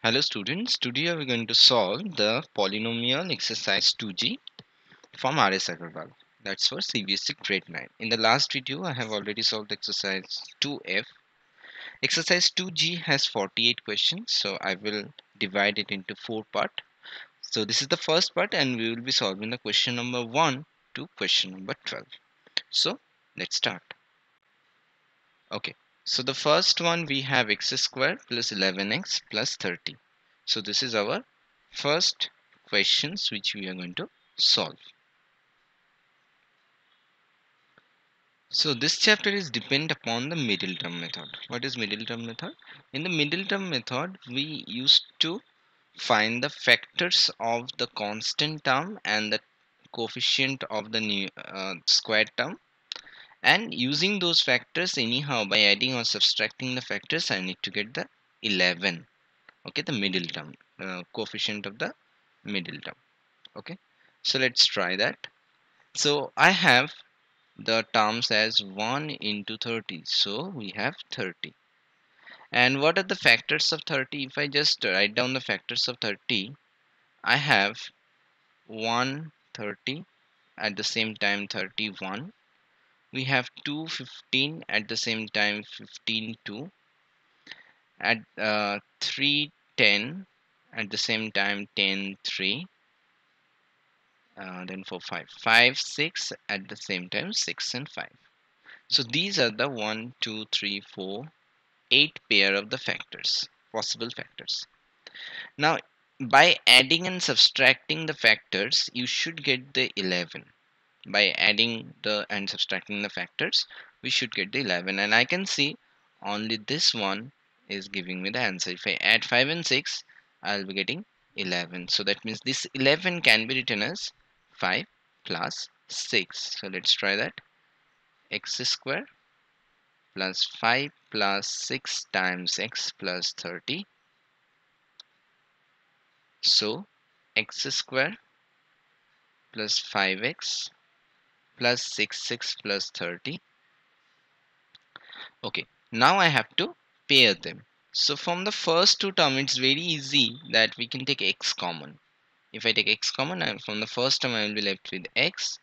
Hello students, today we are going to solve the polynomial exercise 2g from RS Aggarwal. That's for CBSE grade 9. In the last video, I have already solved exercise 2f. Exercise 2g has 48 questions, so I will divide it into four parts. So this is the first part and we will be solving the question number 1 to question number 12. So let's start. Okay, so the first one we have x squared plus 11x plus 30. So this is our first questions which we are going to solve. So this chapter is depend upon the middle term method. What is middle term method? In the middle term method, we used to find the factors of the constant term and the coefficient of the new uh, square term and using those factors anyhow by adding or subtracting the factors I need to get the 11 okay the middle term uh, coefficient of the middle term. Okay so let's try that. So I have the terms as 1 into 30 so we have 30 and what are the factors of 30 if I just write down the factors of 30 I have 1 30 at the same time 31 we have 215 at the same time 15 2 at uh, 310 at the same time 10 3 uh, then for 5 5 6 at the same time 6 and 5 so these are the 1 2 3 4 8 pair of the factors possible factors. Now by adding and subtracting the factors you should get the 11 by adding the and subtracting the factors we should get the 11 and I can see only this one is giving me the answer. If I add 5 and 6 I'll be getting 11 so that means this 11 can be written as 5 plus 6 so let's try that. X square plus 5 plus 6 times x plus 30 so x square plus 5x plus 6 6 plus 30 okay now I have to pair them. So from the first two term it's very easy that we can take x common. If I take x common from the first term I will be left with x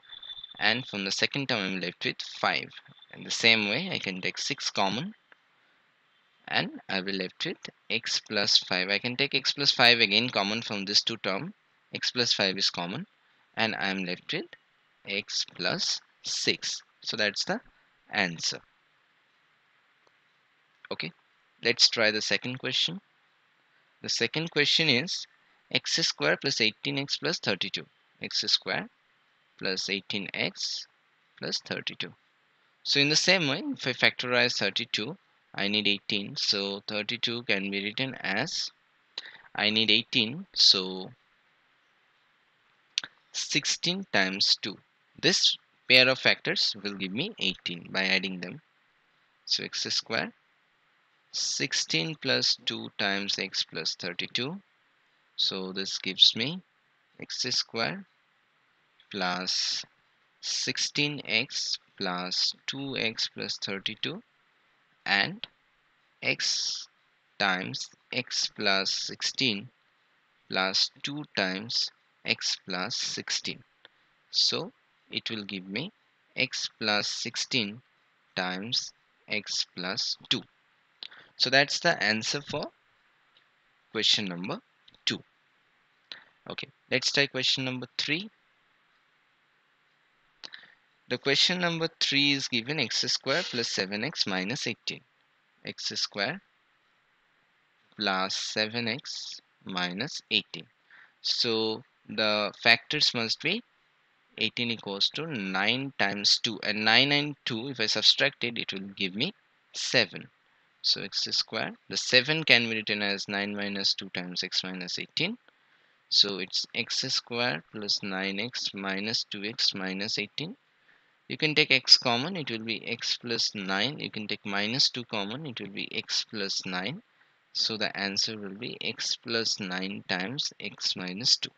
and from the second term I'm left with 5 in the same way I can take 6 common and I will be left with x plus 5 I can take x plus 5 again common from this two term. X plus 5 is common and I am left with x plus 6 so that's the answer. Okay let's try the second question. The second question is x square plus 18x plus 32 x square plus 18x plus 32 so in the same way if I factorize 32 I need 18 so 32 can be written as I need 18 so 16 times 2 this pair of factors will give me 18 by adding them. So x square 16 plus 2 times x plus 32 so this gives me x square plus 16x plus 2x plus 32 and x times x plus 16 plus 2 times x plus 16 so it will give me x plus 16 times x plus 2 so that's the answer for question number 2 okay let's try question number 3 the question number 3 is given x square plus 7x minus 18 x square plus 7x minus 18 so the factors must be 18 equals to 9 times 2 and 9 and 2 if I subtract it it will give me 7 so x square the 7 can be written as 9 minus 2 times x minus 18 so it's x square plus 9x minus 2x minus 18 you can take x common it will be x plus 9 you can take minus 2 common it will be x plus 9 so the answer will be x plus 9 times x minus 2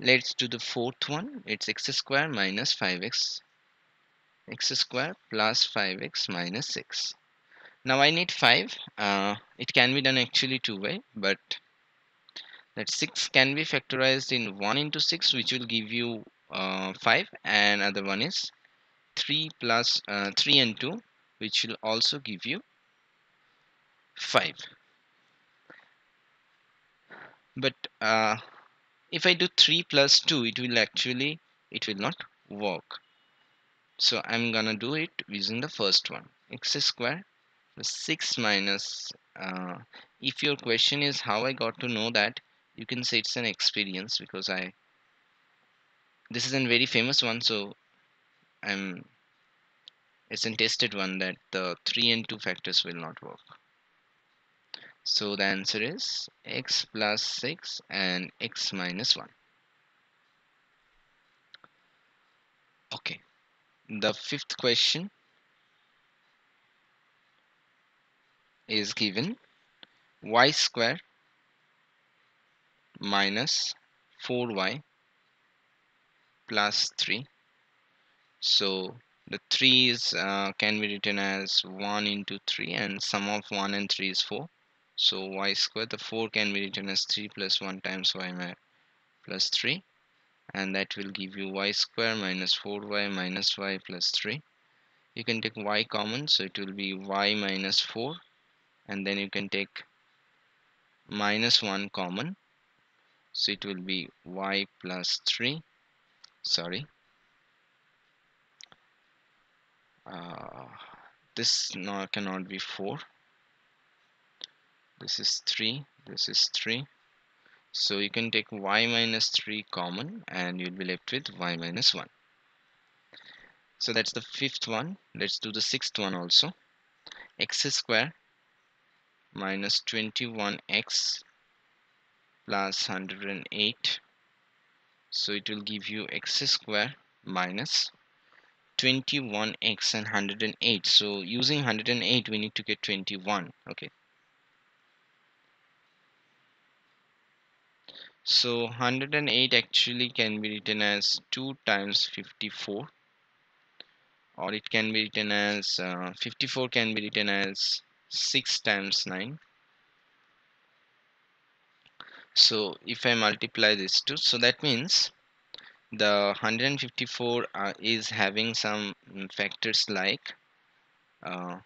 let's do the fourth one. It's x square minus 5x x square plus 5x minus 6 now I need 5 uh, it can be done actually two way but that 6 can be factorized in 1 into 6 which will give you uh, 5 and other one is 3 plus uh, 3 and 2 which will also give you 5 but uh, if I do 3 plus 2 it will actually it will not work. So I'm gonna do it using the first one. X square plus 6 minus uh, if your question is how I got to know that you can say it's an experience because I this is a very famous one so I'm it's a tested one that the 3 and 2 factors will not work so the answer is x plus 6 and x minus 1 okay. The fifth question is given y square minus 4y plus 3 so the 3 is uh, can be written as 1 into 3 and sum of 1 and 3 is 4 so y square the 4 can be written as 3 plus 1 times y plus 3 and that will give you y square minus 4y minus y plus 3 you can take y common so it will be y minus 4 and then you can take minus 1 common. So it will be y plus 3 sorry. Uh, this no, cannot be 4 this is 3 this is 3 so you can take y minus 3 common and you'll be left with y minus 1 so that's the fifth one. Let's do the sixth one also. X square minus 21x plus 108 so it will give you x square minus 21x and 108 so using 108 we need to get 21 okay so 108 actually can be written as 2 times 54 or it can be written as uh, 54 can be written as 6 times 9 so if I multiply this two so that means the 154 uh, is having some factors like uh,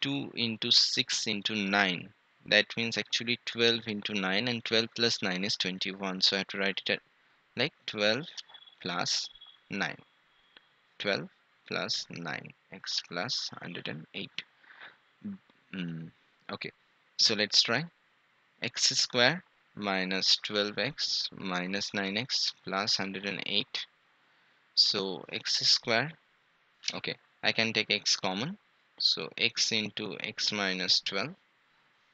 2 into 6 into 9 that means actually 12 into 9 and 12 plus 9 is 21 so I have to write it at like 12 plus 9 12 plus 9 x plus 108 mm, okay. So let's try. X square minus 12x minus 9x plus 108 so x square okay I can take x common. So x into x minus 12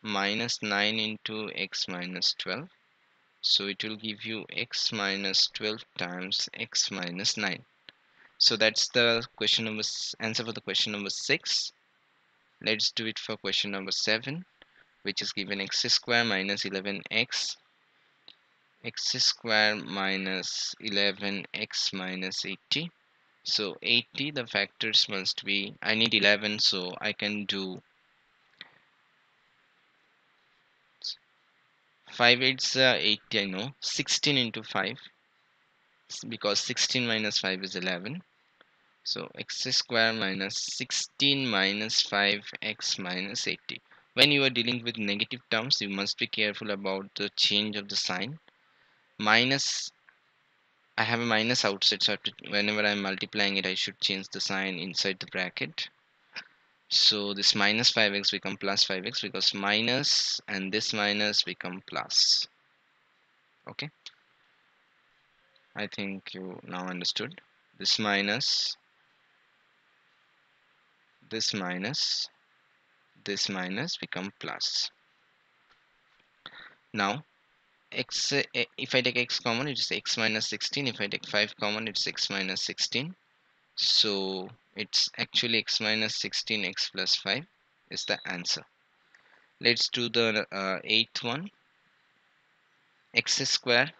minus 9 into x minus 12 so it will give you x minus 12 times x minus 9 so that's the question number answer for the question number 6 let's do it for question number 7 which is given x square minus 11x x. Square minus 11x minus 80 so 80 the factors must be I need 11 so I can do 5 8's uh, 80 I know. 16 into 5 because 16 minus 5 is 11 so x square minus 16 minus 5x minus 80 when you are dealing with negative terms you must be careful about the change of the sign. Minus I have a minus outside so to, whenever I'm multiplying it I should change the sign inside the bracket so this minus 5x become plus 5x because minus and this minus become plus. Okay? I think you now understood. This minus this minus this minus become plus. Now x eh, if I take x common it is x minus 16 if I take 5 common it's x minus 16 so it's actually x minus 16 x plus 5 is the answer. Let's do the uh, eighth one. X square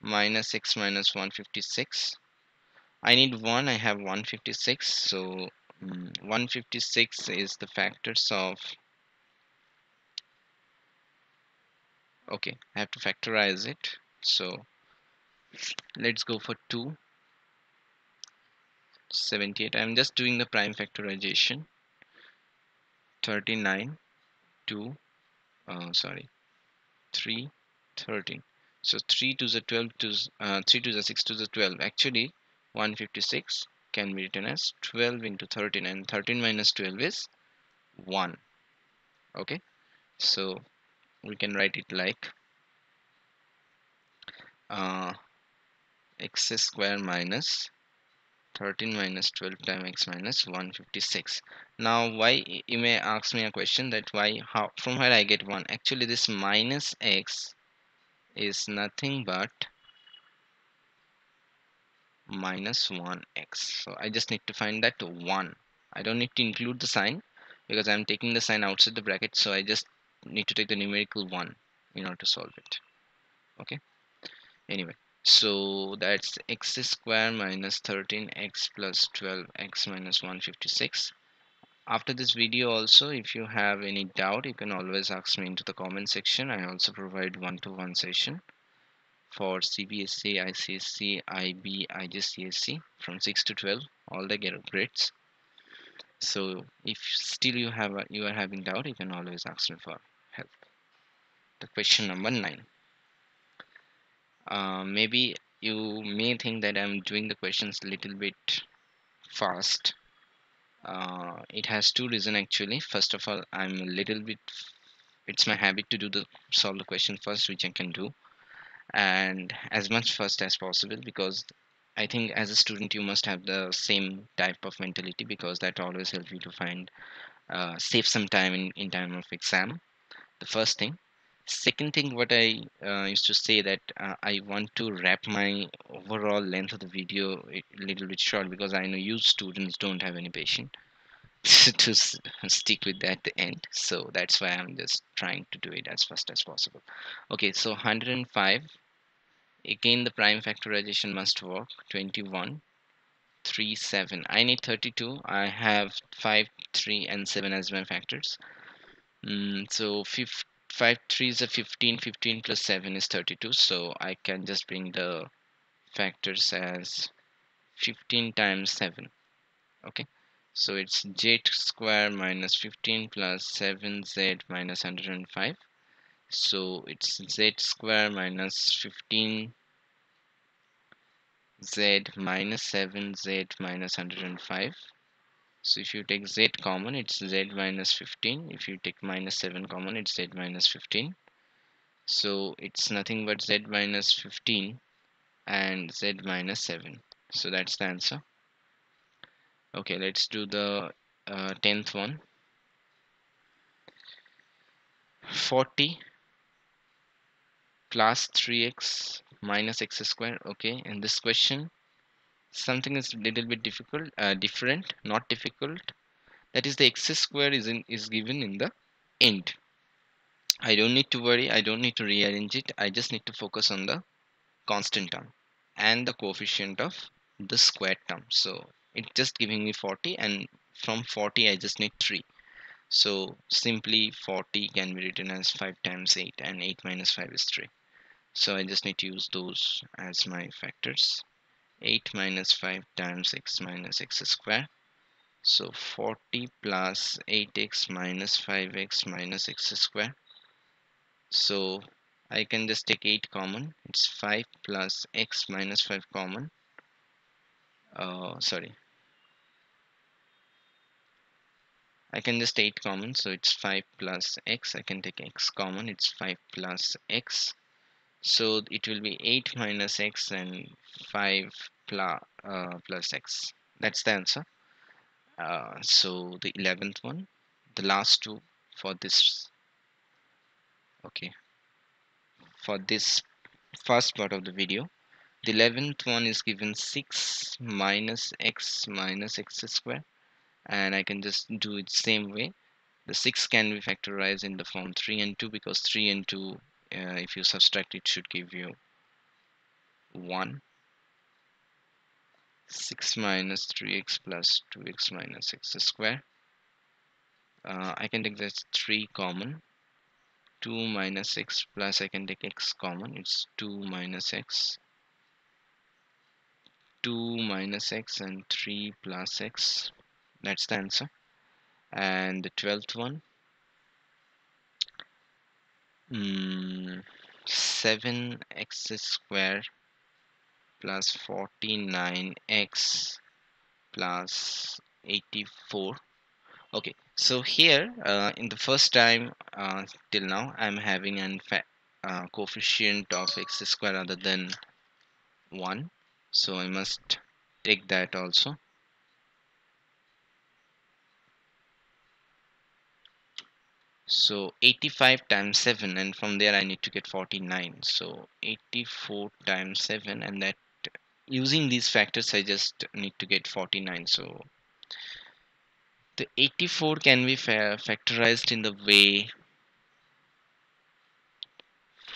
minus x minus 156 I need 1 I have 156 so mm, 156 is the factors of okay I have to factorize it. So let's go for 2 78 I'm just doing the prime factorization. 39 2 uh, sorry 3 13 so 3 to the 12 to uh, 3 to the 6 to the 12 actually 156 can be written as 12 into 13 and 13 minus 12 is 1 okay? So we can write it like uh, x square minus 13 minus 12 times x minus 156 now why you may ask me a question that why how from where I get 1 actually this minus x is nothing but minus 1x so I just need to find that 1 I don't need to include the sign because I'm taking the sign outside the bracket. So I just need to take the numerical 1 in order to solve it. Okay? Anyway so that's x square minus 13x plus 12x minus 156 after this video also if you have any doubt you can always ask me into the comment section. I also provide one-to-one -one session for CBSE, ICSE, IB, IGCSE from 6 to 12 all the grades so if still you have a, you are having doubt you can always ask me for help. The question number 9 uh, maybe you may think that I'm doing the questions a little bit fast. Uh, it has two reasons actually. First of all I'm a little bit it's my habit to do the solve the question first which I can do. And as much first as possible because I think as a student you must have the same type of mentality because that always helps you to find uh, save some time in, in time of exam. The first thing second thing what I uh, used to say that uh, I want to wrap my overall length of the video a little bit short because I know you students don't have any patience to stick with that at the end. So that's why I'm just trying to do it as fast as possible. Okay so 105 again the prime factorization must work. 21 3 7 I need 32 I have 5 3 and 7 as my factors. Mm, so 5, 5 3 is a 15 15 plus 7 is 32 so I can just bring the factors as 15 times 7 okay? So it's z square minus 15 plus 7z minus 105 so it's z square minus 15 z minus 7 z minus 105 so if you take z common it's z minus 15 if you take minus 7 common it's z minus 15 so it's nothing but z minus 15 and z minus 7 so that's the answer. Okay let's do the uh, 10th one. 40 plus 3x minus x square. Okay in this question something is a little bit difficult uh, different not difficult. That is the x square is in is given in the end. I don't need to worry I don't need to rearrange it. I just need to focus on the constant term and the coefficient of the square term. So it's just giving me 40 and from 40 I just need 3 so simply 40 can be written as 5 times 8 and 8 minus 5 is 3 so I just need to use those as my factors 8 minus 5 times x minus x square. So 40 plus 8x minus 5x minus x square. So I can just take 8 common. It's 5 plus x minus 5 common. Uh, sorry. I can just 8 common. So it's 5 plus x. I can take x common. It's 5 plus x so it will be 8 minus x and 5 plus, uh, plus x. That's the answer. Uh, so the 11th one the last two for this okay for this first part of the video. The 11th one is given 6 minus x minus x square and I can just do it same way. The 6 can be factorized in the form 3 and 2 because 3 and 2 uh, if you subtract it should give you 1 6 minus 3x plus 2x minus x square. Uh, I can take this 3 common. 2 minus x plus I can take x common. It's 2 minus x. 2 minus x and 3 plus x. That's the answer. And the 12th one mm, 7x square plus 49x plus 84 okay so here uh, in the first time uh, till now I'm having an uh, coefficient of x square other than 1 so I must take that also so 85 times 7 and from there I need to get 49 so 84 times 7 and that using these factors I just need to get 49 so the 84 can be fa factorized in the way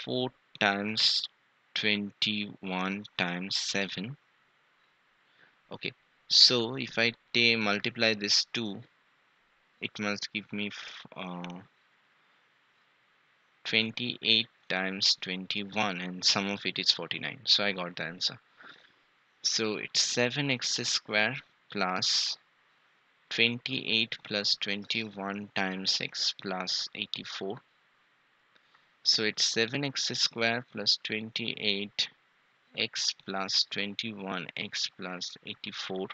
4 times 21 times 7 okay so if I multiply this 2 it must give me uh, 28 times 21 and sum of it is 49 so I got the answer. So it's 7x square plus 28 plus 21 times x plus 84 so it's 7x square plus 28 x plus 21 x plus 84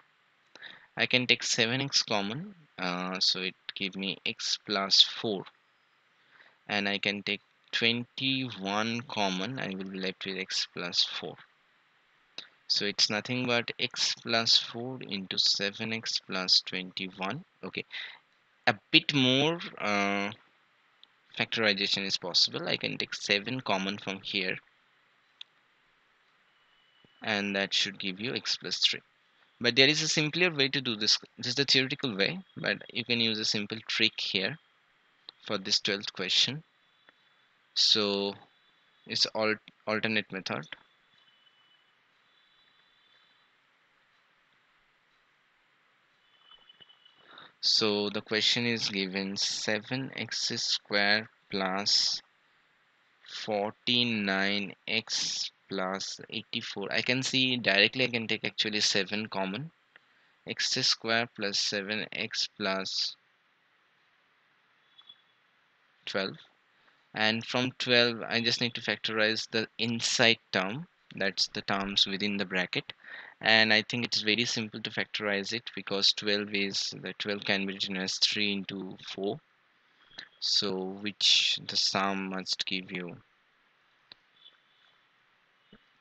I can take 7x common uh, so it give me x plus 4 and I can take 21 common I will be left with x plus 4 so it's nothing but x plus 4 into 7x plus 21 okay? A bit more uh, factorization is possible. I can take 7 common from here and that should give you x plus 3 but there is a simpler way to do this. This is the theoretical way but you can use a simple trick here for this 12th question. So it's alt alternate method. So the question is given 7x square plus 49x plus 84 I can see directly I can take actually 7 common. X square plus 7x plus 12 and from 12 I just need to factorize the inside term. That's the terms within the bracket. And I think it is very simple to factorize it because 12 is the 12 can be written as 3 into 4 so which the sum must give you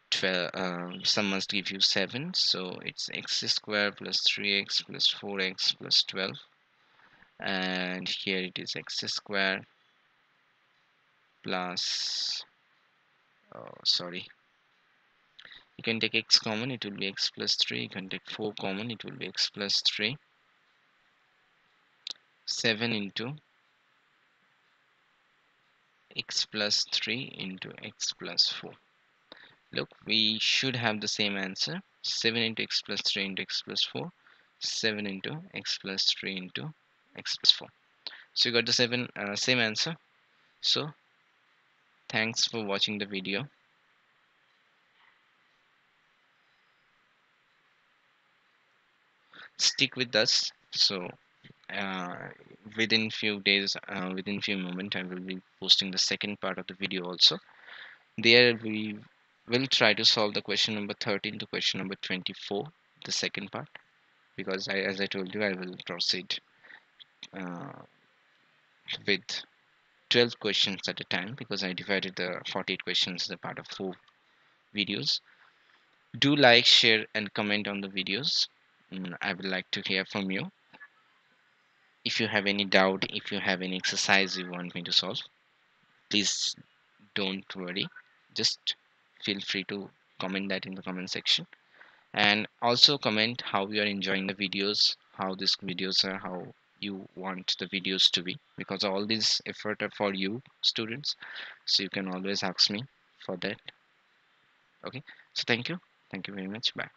12 uh, sum must give you 7 so it's x square plus 3x plus 4x plus 12 and here it is x square plus oh, sorry. You can take x common it will be x plus 3 you can take 4 common it will be x plus 3 7 into x plus 3 into x plus 4 look we should have the same answer. 7 into x plus 3 into x plus 4 7 into x plus 3 into x plus 4 so you got the seven uh, same answer. So thanks for watching the video. Stick with us. So uh, within few days uh, within few moments I will be posting the second part of the video also. There we will try to solve the question number 13 to question number 24 the second part. Because I, as I told you I will proceed uh, with 12 questions at a time because I divided the 48 questions as a part of four videos. Do like, share and comment on the videos. Mm, I would like to hear from you. If you have any doubt, if you have any exercise you want me to solve, please don't worry. Just feel free to comment that in the comment section and also comment how you are enjoying the videos how these videos are how you want the videos to be because all these effort are for you students. So you can always ask me for that. Okay? So thank you. Thank you very much. Bye